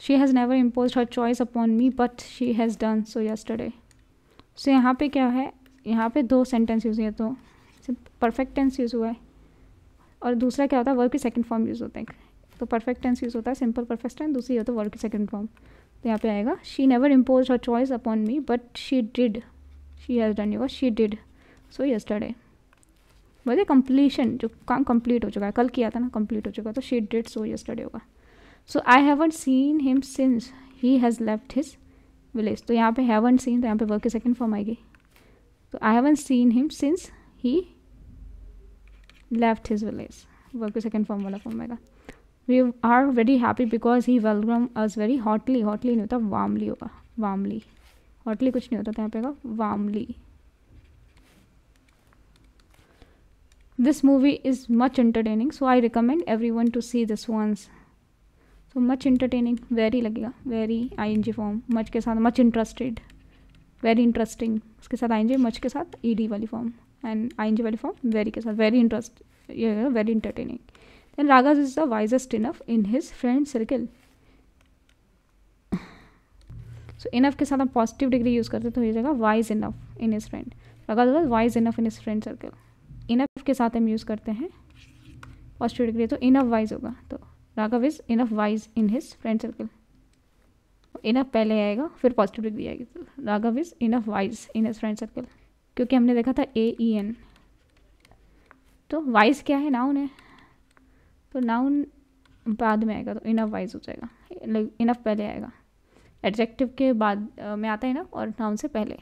She has never impose her choice upon me but she has done so yesterday so यहाँ पे क्या है? यहाँ पे दो सेंटेंस यूज़ हुए तो परफेक्ट टेंस यूज़ हुआ है। और दूसरा क्या होता है? वर्क की सेकंड फॉर्म यूज़ होता है। तो परफेक्ट टेंस यूज़ होता है सिंपल परफेक्ट टेंस दूसरी होता है वर्क की सेकंड फॉर्म तो यहाँ पे आएगा she never impose her choice upon me but she did she has done your she did so yesterday बोलिए कंप्लीशन जो काम कंप्लीट हो चुका है, कल किया था ना कंप्लीट हो चुका है तो शी डिड सो यस्टरडे होगा। So I haven't seen him since he has left his village तो यहाँ पे हैवन सीन तो यहाँ पे वर्क की सेकंड फॉर्म आएगी तो I haven't seen him since he left his village verb की सेकंड फॉर्म वाला फॉर्म आएगा we are very happy because he welcome us very hotly hotly नहीं होता वार्मली होगा वार्मली हॉटली कुछ नहीं होता तो यहाँ पे होगा warmly this movie is much entertaining, so i recommend everyone to see this once. So much entertaining very लगेगा very I N G form much के साथ मच इंटरेस्टेड वेरी इंटरेस्टिंग उसके साथ आई एन जी मच के साथ ई डी वाली form and I N G वाली form very के साथ very interest very entertaining then ragas is the wisest enough in his friend circle so enough के साथ हम पॉजिटिव डिग्री यूज़ करते तो ये जगह wise enough in his friend ragas wise enough in his friend circle enough के साथ हम यूज़ करते हैं पॉजिटिव डिग्री तो इनफ वाइज होगा तो Raghav is enough wise in his friend circle enough पहले आएगा, फिर पॉजिटिव डिग्री आएगी। तो Raghav is enough wise in his friend circle क्योंकि हमने देखा था ए ई एन तो वाइज क्या है? नाउन है। तो नाउन बाद में आएगा तो इनफ वाइज हो जाएगा। इनफ पहले आएगा। एडजेक्टिव के बाद में आता है ना, और नाउन से पहले।